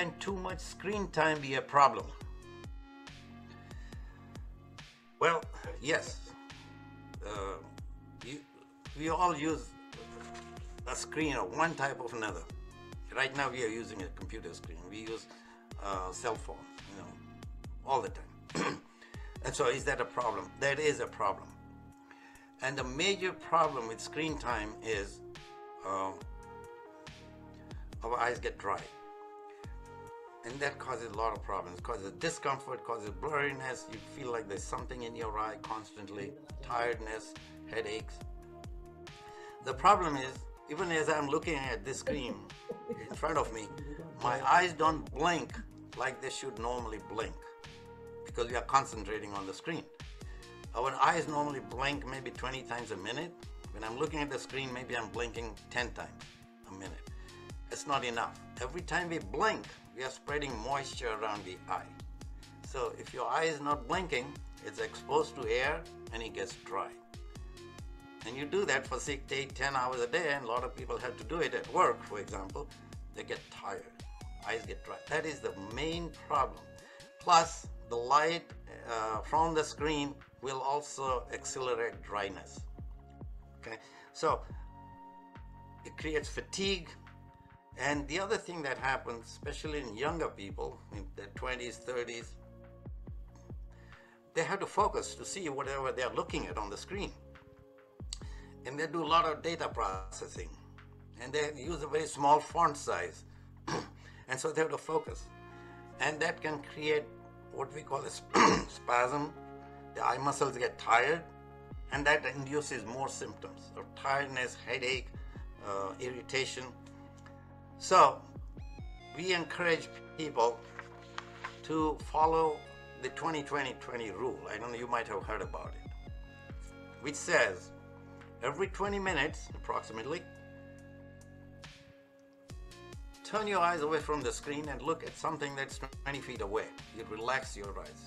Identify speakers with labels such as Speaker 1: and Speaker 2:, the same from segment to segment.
Speaker 1: Can too much screen time be a problem? Well, yes. Uh, you, we all use a screen of one type of another. Right now we are using a computer screen. We use uh, cell phone, you know, all the time. and so is that a problem? That is a problem. And the major problem with screen time is uh, our eyes get dry. And that causes a lot of problems. Causes discomfort, causes blurriness. You feel like there's something in your eye constantly, tiredness, headaches. The problem is, even as I'm looking at this screen in front of me, my eyes don't blink like they should normally blink because we are concentrating on the screen. Our eyes normally blink maybe 20 times a minute. When I'm looking at the screen, maybe I'm blinking 10 times a minute. It's not enough. Every time we blink, we are spreading moisture around the eye. So if your eye is not blinking, it's exposed to air and it gets dry. And you do that for six, eight, ten hours a day, and a lot of people have to do it at work, for example. They get tired, eyes get dry. That is the main problem. Plus, the light uh, from the screen will also accelerate dryness. Okay, so it creates fatigue. And the other thing that happens, especially in younger people, in their 20s, 30s, they have to focus to see whatever they're looking at on the screen. And they do a lot of data processing. And they use a very small font size. and so they have to focus. And that can create what we call a spasm. The eye muscles get tired, and that induces more symptoms of tiredness, headache, uh, irritation. So, we encourage people to follow the 20-20-20 rule. I don't know, you might have heard about it, which says every 20 minutes, approximately, turn your eyes away from the screen and look at something that's 20 feet away. You relax your eyes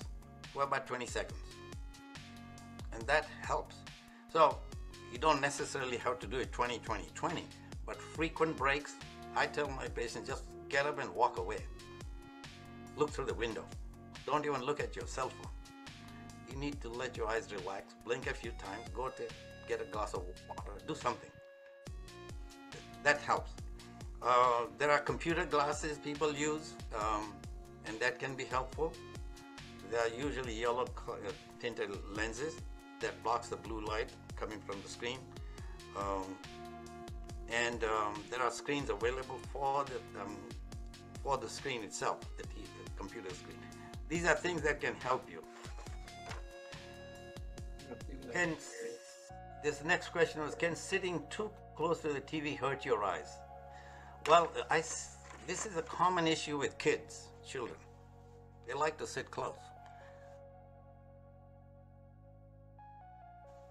Speaker 1: for about 20 seconds. And that helps. So you don't necessarily have to do it 20, 20, 20, but frequent breaks. I tell my patients just get up and walk away. Look through the window. Don't even look at your cell phone. You need to let your eyes relax, blink a few times, go to get a glass of water, do something. That helps. Uh, there are computer glasses people use, um, and that can be helpful. They are usually yellow uh, tinted lenses that blocks the blue light coming from the screen. Um, and um, there are screens available for the um, for the screen itself, the, the computer screen. These are things that can help you. Can this next question was: Can sitting too close to the TV hurt your eyes? Well, I, this is a common issue with kids, children. They like to sit close.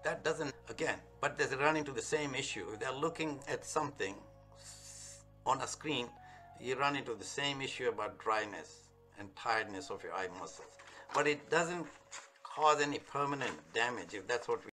Speaker 1: That doesn't, again, but they run into the same issue. If they're looking at something on a screen, you run into the same issue about dryness and tiredness of your eye muscles. But it doesn't cause any permanent damage if that's what we